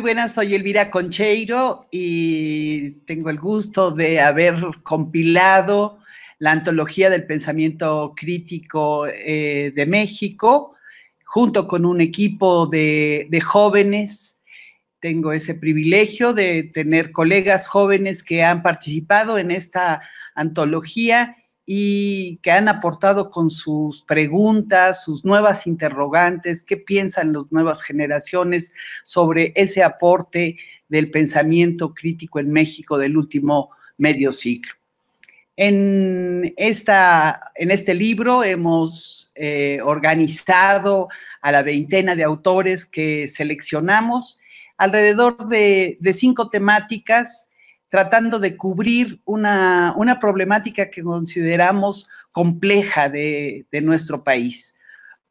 buenas, soy Elvira Concheiro y tengo el gusto de haber compilado la antología del pensamiento crítico eh, de México, junto con un equipo de jóvenes. Tengo ese privilegio de tener colegas jóvenes que han participado en esta antología y que han aportado con sus preguntas, sus nuevas interrogantes, qué piensan las nuevas generaciones sobre ese aporte del pensamiento crítico en México del último medio siglo. En, esta, en este libro hemos eh, organizado a la veintena de autores que seleccionamos alrededor de, de cinco temáticas tratando de cubrir una, problemática que consideramos compleja de, nuestro país.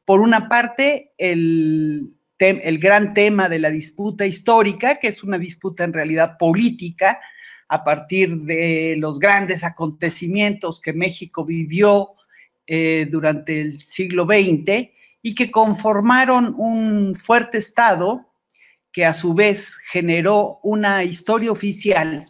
Por una parte, el, el gran tema de la disputa histórica, que es una disputa en realidad política, a partir de los grandes acontecimientos que México vivió eh, durante el siglo XX y que conformaron un fuerte Estado que a su vez generó una historia oficial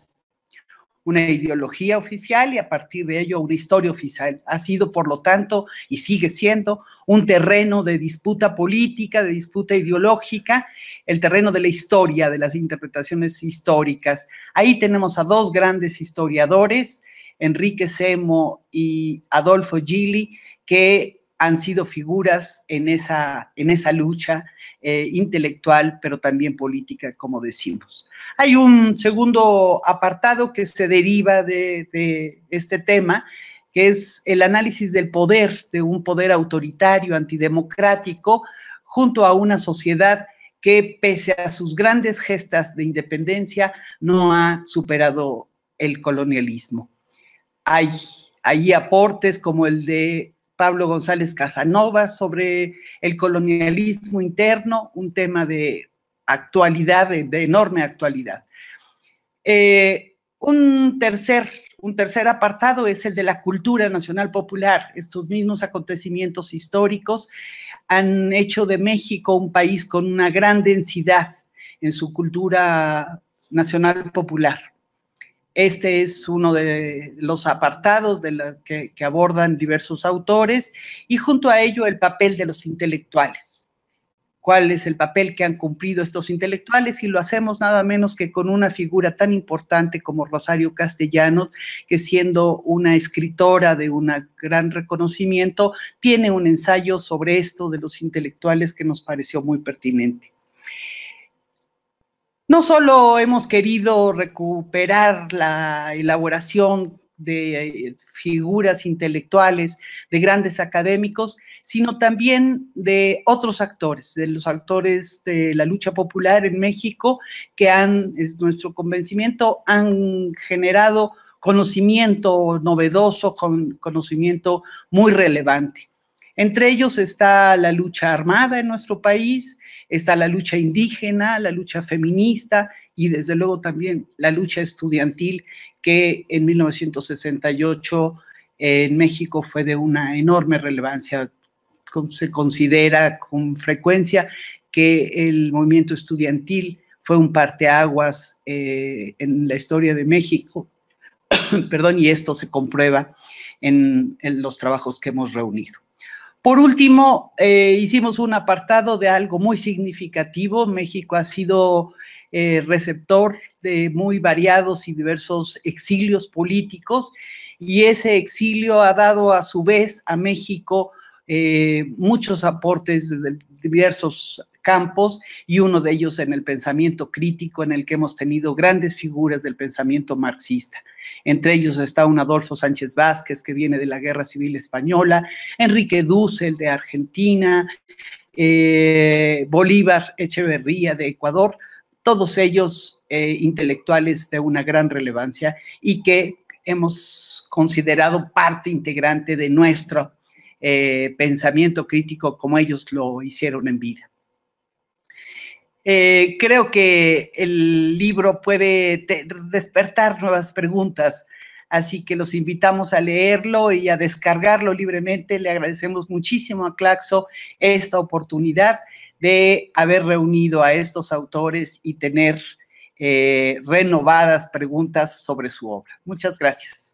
una ideología oficial y a partir de ello una historia oficial. Ha sido, por lo tanto, y sigue siendo un terreno de disputa política, de disputa ideológica, el terreno de la historia, de las interpretaciones históricas. Ahí tenemos a dos grandes historiadores, Enrique Semo y Adolfo Gili, que han sido figuras en esa, en esa lucha eh, intelectual, pero también política, como decimos. Hay un segundo apartado que se deriva de, de este tema, que es el análisis del poder, de un poder autoritario, antidemocrático, junto a una sociedad que pese a sus grandes gestas de independencia no ha superado el colonialismo. Hay, hay aportes como el de Pablo González Casanova sobre el colonialismo interno, un tema de actualidad, de, enorme actualidad. Eh, un, tercer, un tercer apartado es el de la cultura nacional popular. Estos mismos acontecimientos históricos han hecho de México un país con una gran densidad en su cultura nacional popular. Este es uno de los apartados que, que, abordan diversos autores y junto a ello el papel de los intelectuales. ¿Cuál es el papel que han cumplido estos intelectuales? Y lo hacemos nada menos que con una figura tan importante como Rosario Castellanos, que siendo una escritora de un gran reconocimiento, tiene un ensayo sobre esto de los intelectuales que nos pareció muy pertinente. No solo hemos querido recuperar la elaboración de eh, figuras intelectuales, de grandes académicos, sino también de otros actores, de los actores de la lucha popular en México, que han, es nuestro convencimiento, han generado conocimiento novedoso, con conocimiento muy relevante. Entre ellos está la lucha armada en nuestro país, está la lucha indígena, la lucha feminista y desde luego también la lucha estudiantil que en 1968 en México fue de una enorme relevancia. Se considera con frecuencia que el movimiento estudiantil fue un parteaguas eh, en la historia de México, perdón, y esto se comprueba en los trabajos que hemos reunido. Por último, eh, hicimos un apartado de algo muy significativo. México ha sido eh, receptor de muy variados y diversos exilios políticos y ese exilio ha dado a su vez a México eh, muchos aportes desde diversos campos y uno de ellos en el pensamiento crítico en el que hemos tenido grandes figuras del pensamiento marxista. Entre ellos está un Adolfo Sánchez Vázquez que viene de la Guerra Civil Española, Enrique Dussel de Argentina, eh, Bolívar Echeverría de Ecuador, todos ellos eh, intelectuales de una gran relevancia y que hemos considerado parte integrante de nuestro eh, pensamiento crítico como ellos lo hicieron en vida. Eh, creo que el libro puede despertar nuevas preguntas, así que los invitamos a leerlo y a descargarlo libremente. Le agradecemos muchísimo a Claxo esta oportunidad de haber reunido a estos autores y tener eh, renovadas preguntas sobre su obra. Muchas gracias.